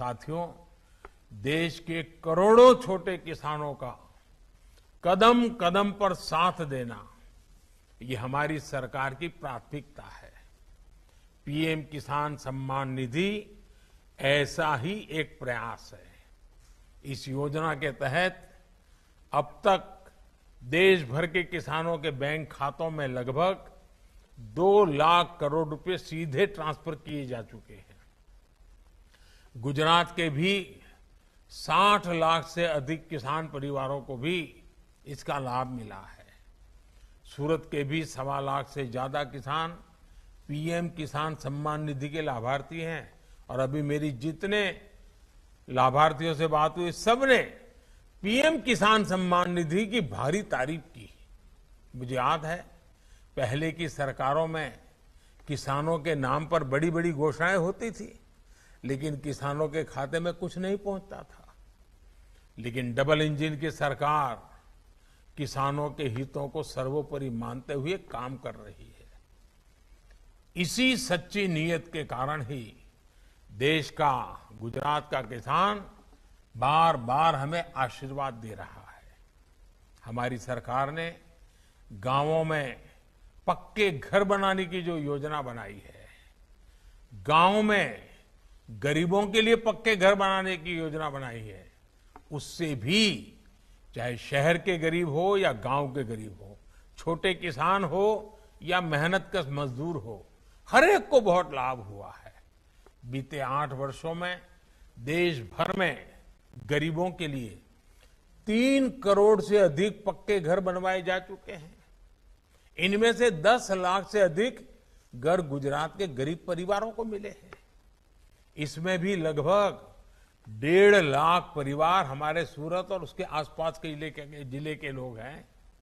साथियों, देश के करोड़ों छोटे किसानों का कदम कदम पर साथ देना, ये हमारी सरकार की प्राथमिकता है। पीएम किसान सम्मान निधि ऐसा ही एक प्रयास है। इस योजना के तहत अब तक देश भर के किसानों के बैंक खातों में लगभग दो लाख करोड़ रुपए सीधे ट्रांसफ़र किए जा चुके हैं। गुजरात के भी 60 लाख से अधिक किसान परिवारों को भी इसका लाभ मिला है। सूरत के भी सवा लाख से ज़्यादा किसान, पीएम किसान सम्मान निधि के लाभार्थी हैं और अभी मेरी जितने लाभार्थियों से बात हुई, सबने पीएम किसान सम्मान निधि की भारी तारीफ़ की। मुझे याद है, पहले की सरकारों में किसानों के नाम पर बड़ी बड़ी घोषणाएँ होती थी। लेकिन किसानों के खाते में कुछ नहीं पहुँचता था। लेकिन डबल इंजन की सरकार किसानों के हितों को सर्वोपरि मानते हुए काम कर रही है। इसी सच्ची नीयत के कारण ही देश का, गुजरात का किसान बार बार हमें आशीर्वाद दे रहा है। हमारी सरकार ने गाँवों में पक्के घर बनाने की जो योजना बनाई है, गाँव में गरीबों के लिए पक्के घर बनाने की योजना बनाई है। उससे भी, चाहे शहर के गरीब हो या गाँव के गरीब हो, छोटे किसान हो या मेहनत कश मजदूर हो, हर एक को बहुत लाभ हुआ है। बीते आठ वर्षों में, देश भर में गरीबों के लिए तीन करोड़ से अधिक पक्के घर बनवाए जा चुके हैं। इनमें से दस लाख से अधिक घर गुजरात के गरीब परिवारों को मिले हैं। इसमें भी लगभग डेढ़ लाख परिवार हमारे सूरत और उसके आसपास के ज़िले के ज़िले के लोग हैं।